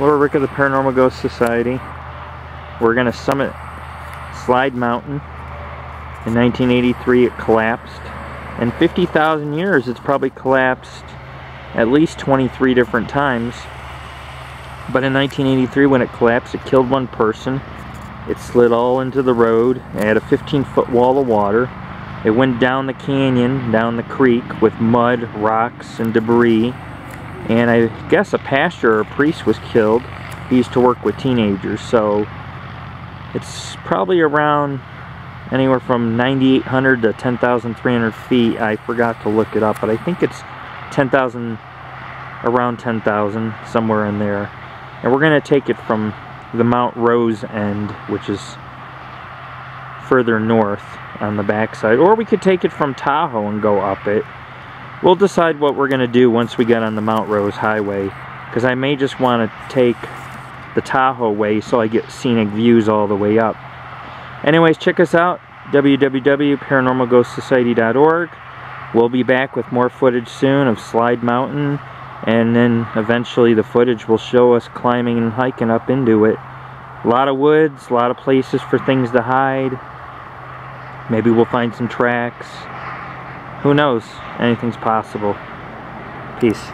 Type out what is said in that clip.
Laura Rick of the Paranormal Ghost Society. We're going to summit Slide Mountain. In 1983 it collapsed. In 50,000 years it's probably collapsed at least 23 different times. But in 1983 when it collapsed it killed one person. It slid all into the road. It had a 15 foot wall of water. It went down the canyon, down the creek with mud, rocks, and debris and I guess a pastor or a priest was killed. He used to work with teenagers, so it's probably around anywhere from 9,800 to 10,300 feet. I forgot to look it up, but I think it's 10,000, around 10,000, somewhere in there. And we're going to take it from the Mount Rose end, which is further north on the backside. Or we could take it from Tahoe and go up it. We'll decide what we're going to do once we get on the Mount Rose Highway. Because I may just want to take the Tahoe way so I get scenic views all the way up. Anyways, check us out. www.paranormalghostsociety.org We'll be back with more footage soon of Slide Mountain. And then eventually the footage will show us climbing and hiking up into it. A lot of woods, a lot of places for things to hide. Maybe we'll find some tracks who knows? Anything's possible. Peace.